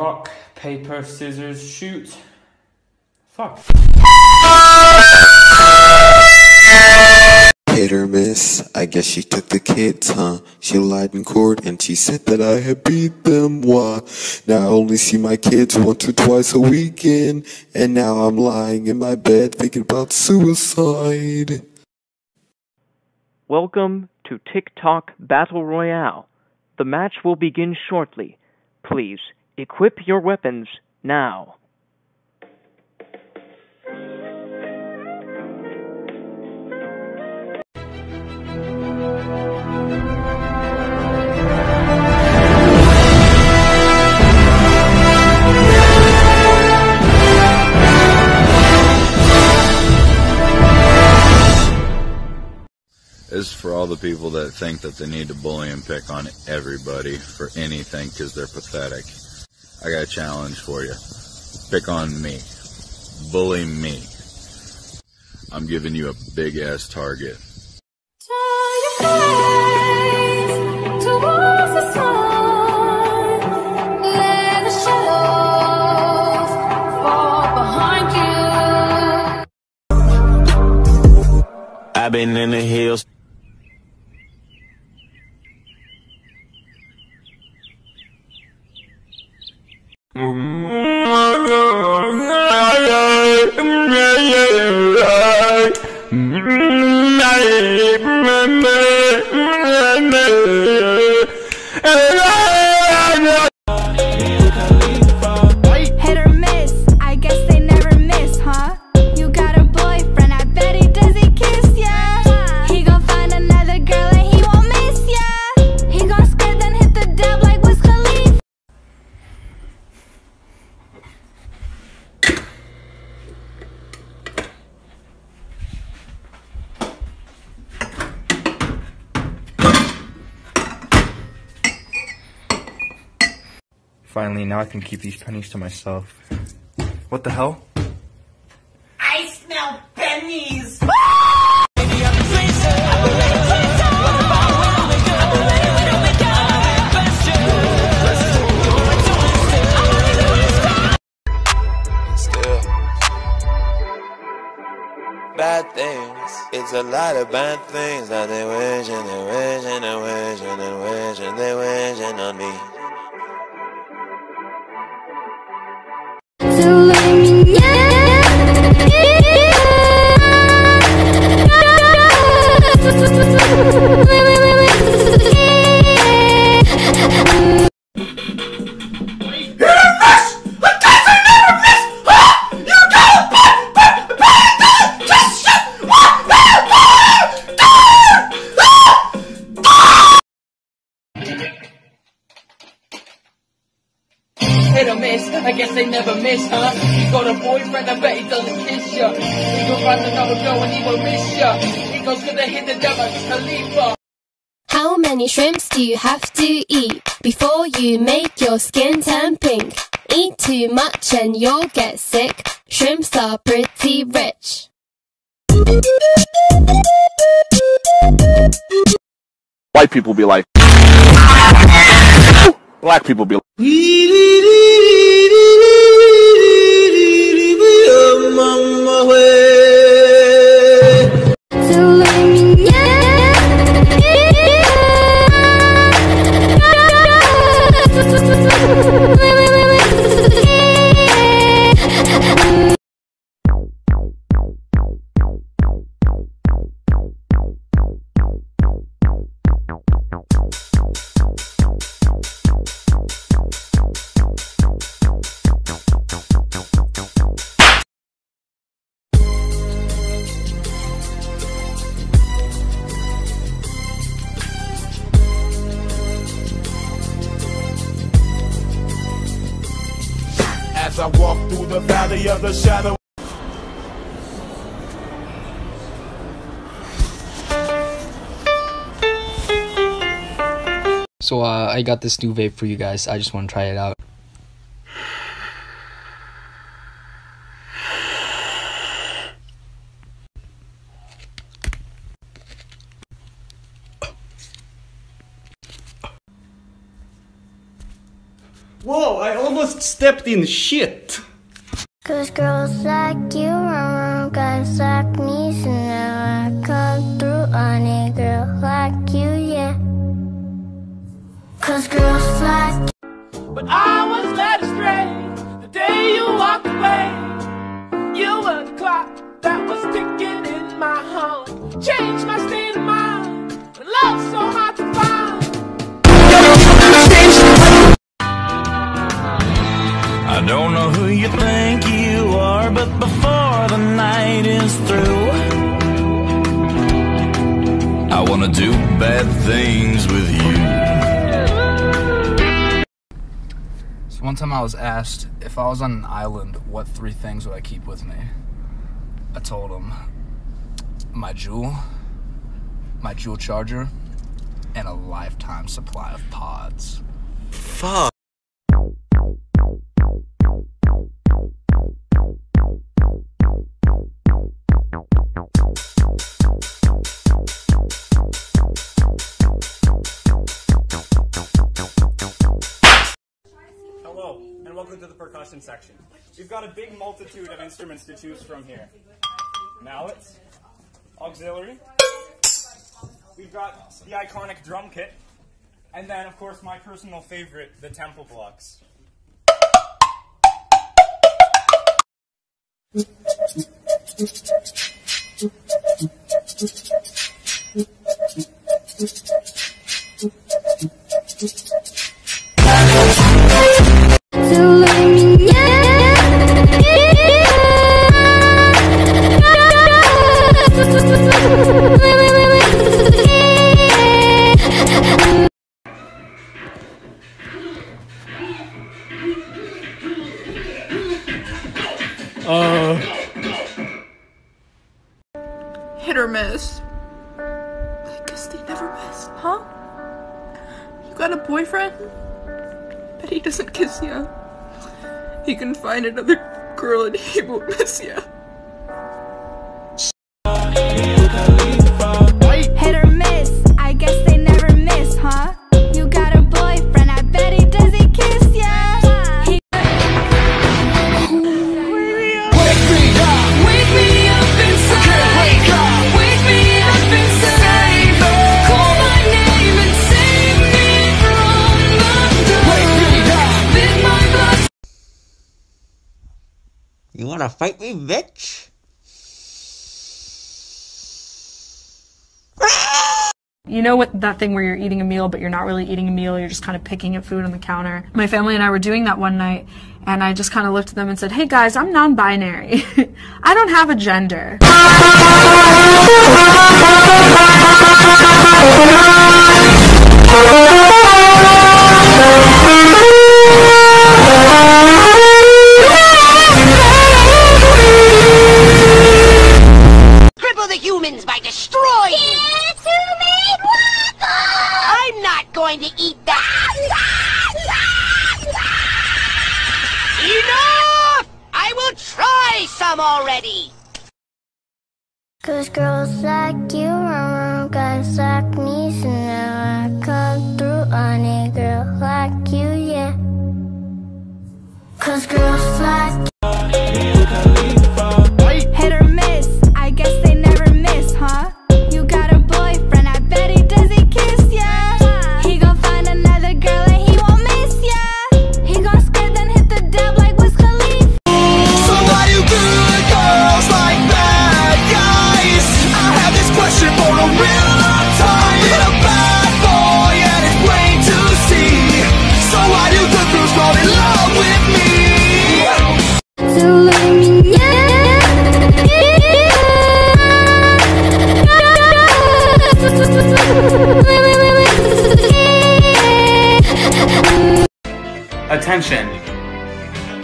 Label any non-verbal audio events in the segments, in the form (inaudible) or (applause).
Rock, paper, scissors, shoot. Fuck. Hit or miss, I guess she took the kids, huh? She lied in court and she said that I had beat them. Why? Now I only see my kids once or twice a weekend, and now I'm lying in my bed thinking about suicide. Welcome to TikTok Battle Royale. The match will begin shortly. Please equip your weapons now. This is for all the people that think that they need to bully and pick on everybody for anything because they're pathetic. I got a challenge for you. Pick on me. Bully me. I'm giving you a big ass target. I've been in the hills. Ya. He gon' find another girl and he won't miss ya. He gon' skirt then hit the dub like Wiz Khalifa. Finally, now I can keep these pennies to myself. What the hell? I smell pennies. Still. Bad things. It's a lot of bad things that they wishing, they wishing, they wishing, they wishing, they wishing on me. Never miss, huh? You got a boyfriend, I bet he doesn't kiss ya. He gon' find another girl and he won't miss ya. He goes gonna hit the dub like Wiz Khalifa. How many shrimps do you have to eat before you make your skin turn pink? Eat too much and you'll get sick. Shrimps are pretty rich. White people be like, (laughs) black people be like, এবং I walk through the valley of the shadow. So uh, I got this new vape for you guys. I just want to try it out. Whoa, I almost stepped in shit. Cause girls like you uh, around guys like me, so now one time I was asked if I was on an island, what three things would I keep with me? I told him my Juul, my Juul charger, and a lifetime supply of pods. Fuck. Percussion section. We've got a big multitude of instruments to choose from here. Mallets, auxiliary, we've got the iconic drum kit, and then, of course, my personal favorite, the temple blocks. Uh. Hit or miss. I guess they never miss, huh? You got a boyfriend? But he doesn't kiss you. He can find another girl and he won't miss you. Wanna fight me, bitch? You know what that thing where you're eating a meal but you're not really eating a meal, you're just kind of picking at food on the counter. My family and I were doing that one night and I just kind of looked at them and said, "Hey guys, I'm non-binary. (laughs) I don't have a gender." (laughs) the humans by destroying. It's I'm not going to eat that. Enough! I will try some already. Cause girls like you around guys like me, so now I come through on a girl like you, yeah. Cause girls like Hit Attention!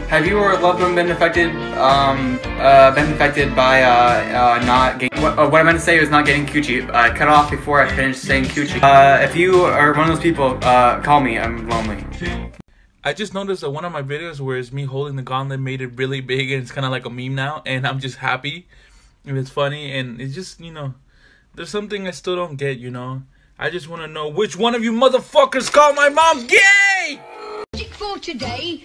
Have you or a loved one been affected, um, uh, been affected by, uh, uh, not getting, what, uh, what I meant to say was not getting coochie. Uh, cut off before I finished saying coochie. Uh, if you are one of those people, uh, call me, I'm lonely. I just noticed that one of my videos where it's me holding the gauntlet made it really big and it's kind of like a meme now, and I'm just happy. It's funny, and it's just, you know, there's something I still don't get, you know? I just want to know which one of you motherfuckers called my mom gay! For today.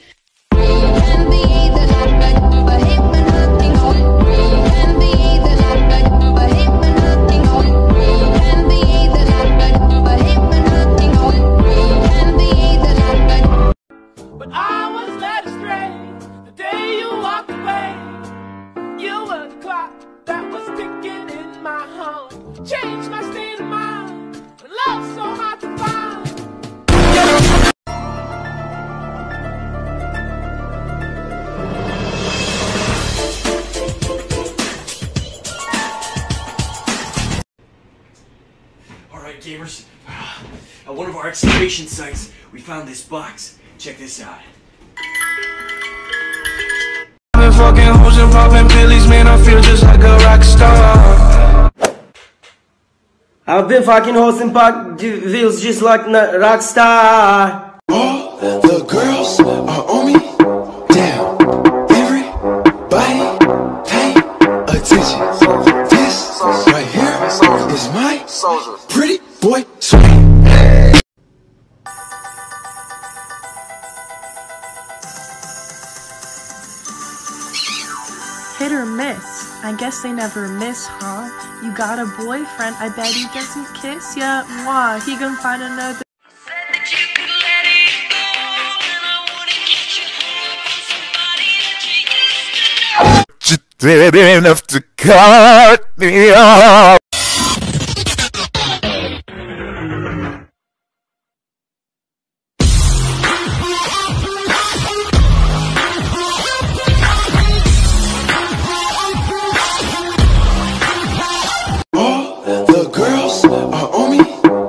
Our excavation sites, we found this box. Check this out. I've been fucking hoes and popping pillies, man. I feel just like a rock star. I've been fucking hoes and pop feels just like a rock star. Oh the girls are on me. Never miss, huh? You got a boyfriend, I bet he doesn't kiss ya. Why? He gonna find another. You did enough to cut me off. Girls are on me.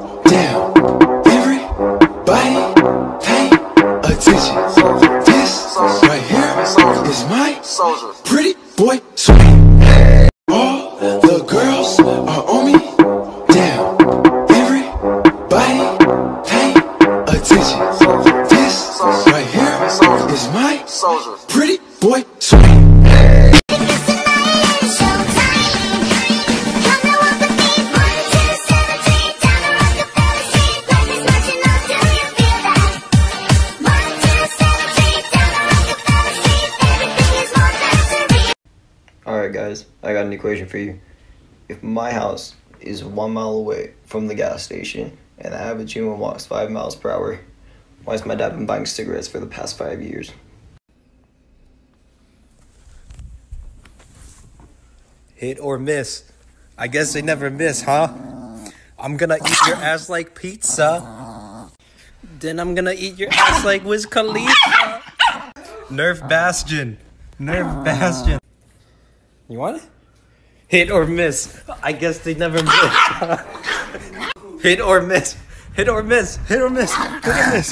Equation for you. If my house is one mile away from the gas station and the average human walks five miles per hour, why has my dad been buying cigarettes for the past five years? Hit or miss. I guess they never miss, huh? I'm gonna eat your ass like pizza. Then I'm gonna eat your ass like Wiz Khalifa. Nerf Bastion. Nerf Bastion. You want it? Hit or miss. I guess they never miss. (laughs) Hit or miss. Hit or miss. Hit or miss. Hit or miss.